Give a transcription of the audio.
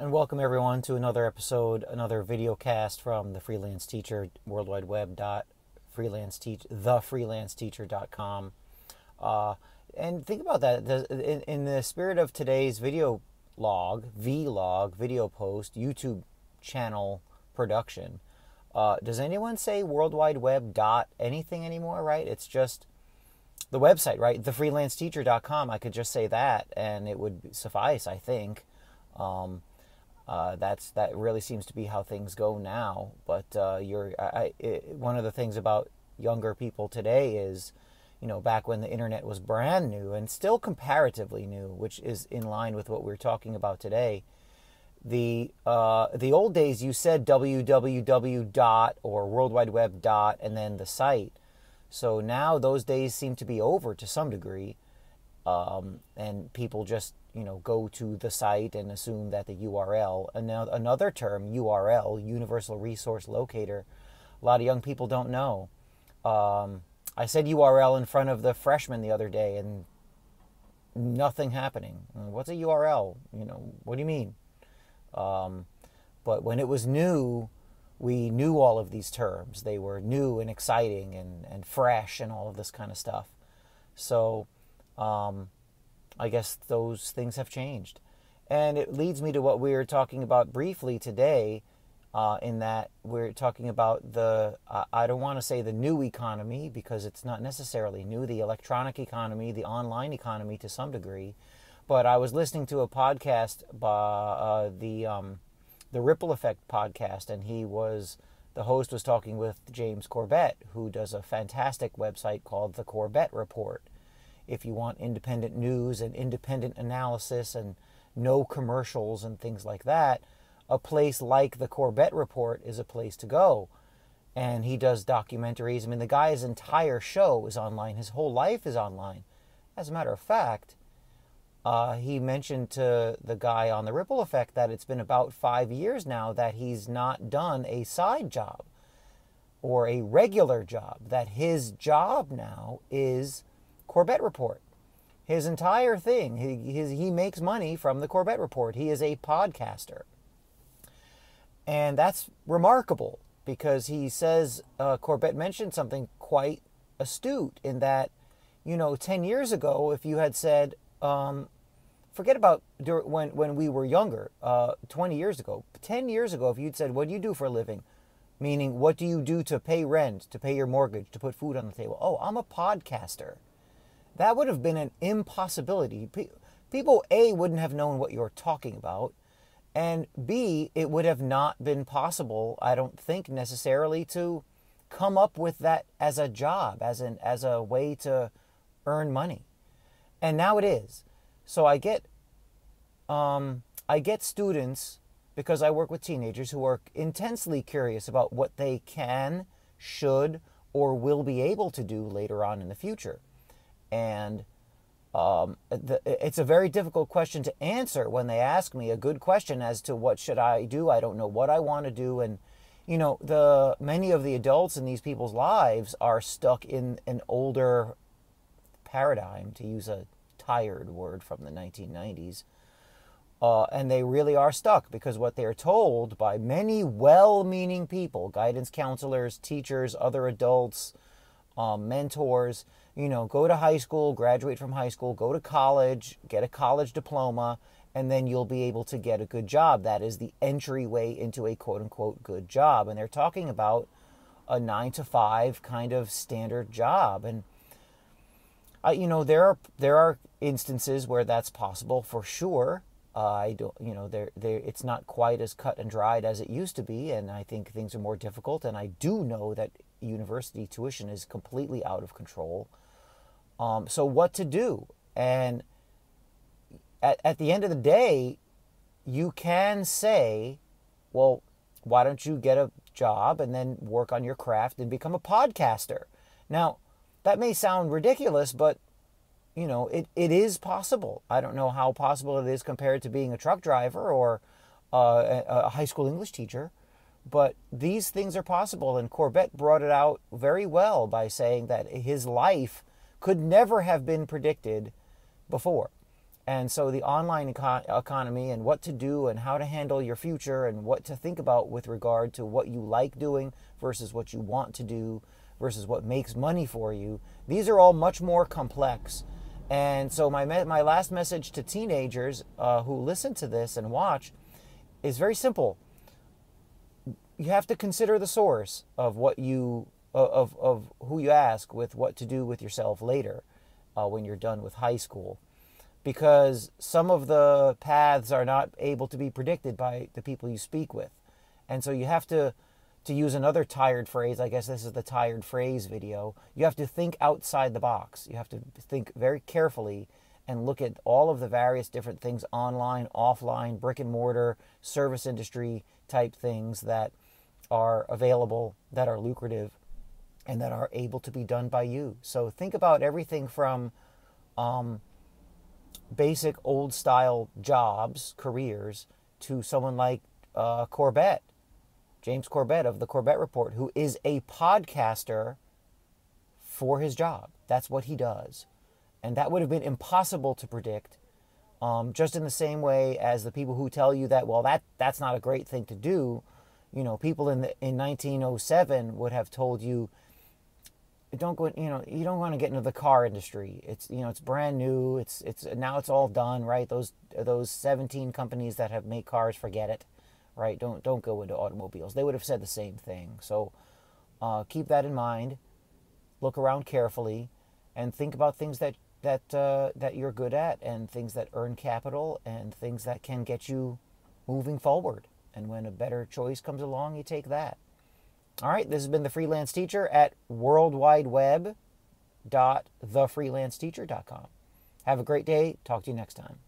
And welcome everyone to another episode, another video cast from the Freelance Teacher, World Wide Web dot freelance teach thefreelanceteacher.com. Uh, and think about that. In, in the spirit of today's video log, vlog, video post, YouTube channel production, uh, does anyone say World Wide Web dot anything anymore? Right? It's just the website, right? Thefreelanceteacher.com. I could just say that, and it would suffice. I think. Um, uh, that's that really seems to be how things go now. But uh, you're I, it, one of the things about younger people today is, you know, back when the internet was brand new and still comparatively new, which is in line with what we're talking about today. The uh, the old days, you said www dot or World Wide Web dot and then the site. So now those days seem to be over to some degree, um, and people just you know go to the site and assume that the URL. And another term, URL, Universal Resource Locator. A lot of young people don't know. Um, I said URL in front of the freshman the other day, and nothing happening. What's a URL? You know, what do you mean? Um, but when it was new, we knew all of these terms. They were new and exciting and, and fresh and all of this kind of stuff. So um, I guess those things have changed. And it leads me to what we were talking about briefly today, uh, in that we're talking about the, uh, I don't want to say the new economy because it's not necessarily new, the electronic economy, the online economy to some degree. But I was listening to a podcast by uh, the, um, the Ripple Effect podcast, and he was, the host was talking with James Corbett, who does a fantastic website called The Corbett Report if you want independent news and independent analysis and no commercials and things like that, a place like the Corbett Report is a place to go. And he does documentaries. I mean, the guy's entire show is online, his whole life is online. As a matter of fact, uh, he mentioned to the guy on the Ripple Effect that it's been about five years now that he's not done a side job or a regular job, that his job now is Corbett Report. His entire thing, he, his, he makes money from the Corbett Report. He is a podcaster. And that's remarkable because he says uh, Corbett mentioned something quite astute in that, you know, 10 years ago, if you had said, um, forget about when, when we were younger, uh, 20 years ago, 10 years ago, if you'd said, What do you do for a living? Meaning, what do you do to pay rent, to pay your mortgage, to put food on the table? Oh, I'm a podcaster. That would have been an impossibility. People, A, wouldn't have known what you're talking about. And B, it would have not been possible, I don't think necessarily, to come up with that as a job, as an as a way to earn money. And now it is. So I get um, I get students because I work with teenagers who are intensely curious about what they can, should, or will be able to do later on in the future. And um, the, it's a very difficult question to answer when they ask me a good question as to what should I do. I don't know what I want to do, and you know, the many of the adults in these people's lives are stuck in an older paradigm, to use a tired word from the 1990s. Uh, and they really are stuck because what they're told by many well meaning people, guidance counselors, teachers, other adults, um, mentors, you know, go to high school, graduate from high school, go to college, get a college diploma, and then you'll be able to get a good job. That is the entryway into a quote unquote good job. And they're talking about a nine to five kind of standard job. And, uh, you know, there are, there are instances where that's possible for sure. Uh, I don't, you know, there, there, it's not quite as cut and dried as it used to be, and I think things are more difficult. And I do know that university tuition is completely out of control. Um, so, what to do? And at, at the end of the day, you can say, well, why don't you get a job and then work on your craft and become a podcaster? Now, that may sound ridiculous, but you know, it, it is possible. I don't know how possible it is compared to being a truck driver or uh, a high school English teacher, but these things are possible. And Corbett brought it out very well by saying that his life could never have been predicted before. And so the online eco- economy and what to do and how to handle your future and what to think about with regard to what you like doing versus what you want to do versus what makes money for you, these are all much more complex. And so my my last message to teenagers uh, who listen to this and watch is very simple. You have to consider the source of what you of of who you ask with what to do with yourself later uh, when you're done with high school because some of the paths are not able to be predicted by the people you speak with. And so you have to to use another tired phrase, I guess this is the tired phrase video, you have to think outside the box. You have to think very carefully and look at all of the various different things online, offline, brick and mortar, service industry type things that are available, that are lucrative, and that are able to be done by you. So think about everything from um, basic old style jobs, careers, to someone like uh, Corbett, James Corbett of the Corbett Report, who is a podcaster for his job. That's what he does. And that would have been impossible to predict. Um, just in the same way as the people who tell you that, well, that, that's not a great thing to do. You know, people in, the, in 1907 would have told you don't go you know you don't want to get into the car industry. It's you know it's brand new. It's it's now it's all done right? Those those 17 companies that have made cars forget it right? Don't don't go into automobiles. They would have said the same thing. So uh, keep that in mind. Look around carefully and think about things that that uh, that you're good at and things that earn capital and things that can get you moving forward and when a better choice comes along you take that all right, this has been the freelance teacher at worldwideweb.thefreelanceteacher.com. Have a great day. Talk to you next time.